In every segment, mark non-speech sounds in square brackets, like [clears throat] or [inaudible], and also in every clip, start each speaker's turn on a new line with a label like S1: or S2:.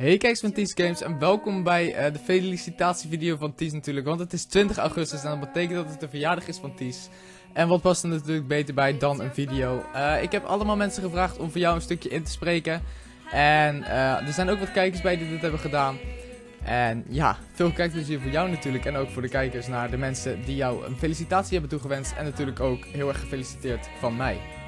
S1: Hey kijkers van Ties Games en welkom bij eh, de felicitatievideo van Ties natuurlijk. Want het is 20 augustus en dat betekent dat het de verjaardag is van Ties. En wat past er natuurlijk beter bij dan een video. Eh, ik heb allemaal mensen gevraagd om voor jou een stukje in te spreken. En eh, er zijn ook wat kijkers bij die dit hebben gedaan. En ja, veel kijkplezier voor jou natuurlijk. En ook voor de kijkers naar de mensen die jou een felicitatie hebben toegewenst. En natuurlijk ook heel erg gefeliciteerd van mij.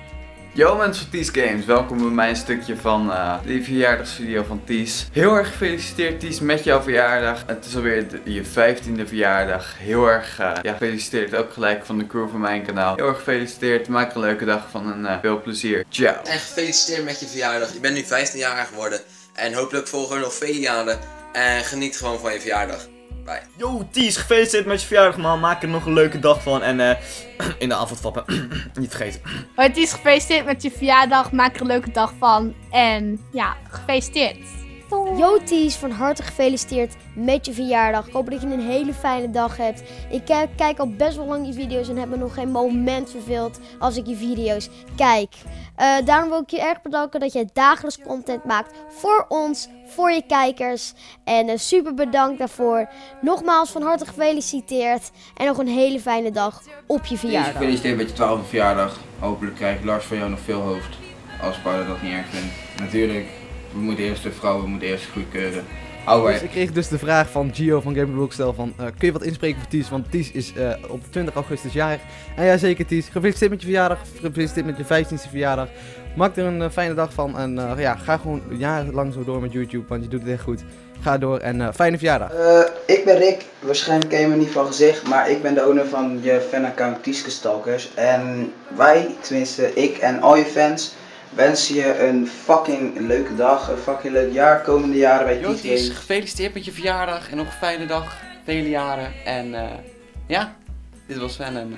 S2: Yo mensen van Ties Games, welkom bij mijn stukje van uh, de verjaardagsvideo van Ties. Heel erg gefeliciteerd Ties met jouw verjaardag. Het is alweer je 15e verjaardag. Heel erg uh, ja, gefeliciteerd ook gelijk van de crew van mijn kanaal. Heel erg gefeliciteerd, maak een leuke dag van en uh, veel plezier. Ciao.
S3: En gefeliciteerd met je verjaardag. Je bent nu 15 jaar geworden. En hopelijk volgen er nog vele jaren. En geniet gewoon van je verjaardag. Bye.
S4: Yo, Ties, gefeliciteerd met je verjaardag, man. Maak er nog een leuke dag van. En eh [clears throat] in de avond vappen. [clears throat] Niet vergeten.
S5: Hoi, is gefeliciteerd met je verjaardag. Maak er een leuke dag van. En ja, gefeliciteerd. Doei.
S6: Yo Ties, van harte gefeliciteerd met je verjaardag. Ik hoop dat je een hele fijne dag hebt. Ik eh, kijk al best wel lang je video's en heb me nog geen moment verveeld als ik je video's kijk. Eh, daarom wil ik je erg bedanken dat jij dagelijks content maakt voor ons, voor je kijkers. En eh, super bedankt daarvoor. Nogmaals van harte gefeliciteerd en nog een hele fijne dag op je verjaardag.
S7: gefeliciteerd met je 12e verjaardag. Hopelijk krijgt Lars van jou nog veel hoofd. Als Paula dat niet erg vindt. Natuurlijk, we moeten eerst de vrouw, we moeten eerst goedkeuren. Hou
S8: Dus ik kreeg dus de vraag van Gio van Gamerblock stel van eh, kun je wat inspreken voor Ties? Want Ties is eh, op 20 augustus jarig. En ja zeker Ties, gefeliciteerd met je verjaardag, gefeliciteerd met je 15e verjaardag. Maak er een eh, fijne dag van en eh, ja, ga gewoon jarenlang zo door met YouTube, want je doet het echt goed. Ga door en eh, fijne verjaardag.
S9: Eh, ik ben Rick, waarschijnlijk ken je me niet van gezicht, maar ik ben de owner van je fanaccount Tieske Stalkers. En wij, tenminste ik en al je fans, wensen je een fucking leuke dag, een fucking leuk jaar, komende jaren bij Games.
S10: gefeliciteerd met je verjaardag en nog een fijne dag, vele jaren. En eh, ja, dit was Sven en...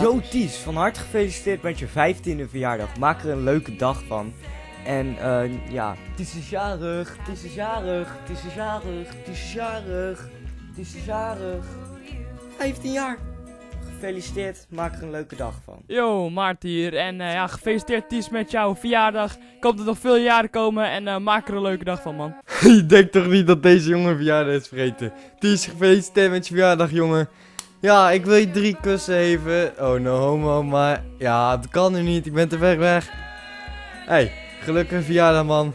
S4: Yo, Ties, van harte gefeliciteerd met je 15e verjaardag. Maak er een leuke dag van. En eh, ja, Ties is jarig, Ties is jarig, Ties is jarig, Ties is jarig, Ties is jarig. 15 jaar. Gefeliciteerd, maak er een leuke dag van.
S11: Yo, Maarten hier. En eh, ja, gefeliciteerd Ties met jouw verjaardag. Ik hoop dat er nog veel jaren komen en eh, maak er een leuke dag van, man. [laughs]
S8: Je denkt toch niet dat deze jongen verjaardag is vergeten? Ties, gefeliciteerd met je verjaardag jongen. Ja, ik wil je drie kussen geven. Oh no homo, maar ja, dat kan nu niet. Ik ben te ver weg. Hey, gelukkige verjaardag man.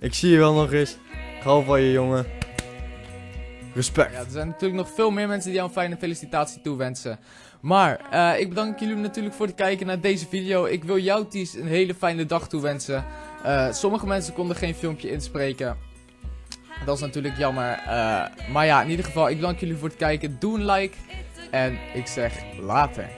S8: Ik zie je wel nog eens. Ik hou van je jongen. Respect.
S1: Ja, er zijn natuurlijk nog veel meer mensen die jou een fijne felicitatie toewensen. Maar eh, ik bedank jullie natuurlijk voor het kijken naar deze video. Ik wil jou, Ties, een hele fijne dag toewensen. Eh, sommige mensen konden geen filmpje inspreken. Dat is natuurlijk jammer. Eh, maar ja, in ieder geval, ik bedank jullie voor het kijken. Doe een like. En ik zeg later.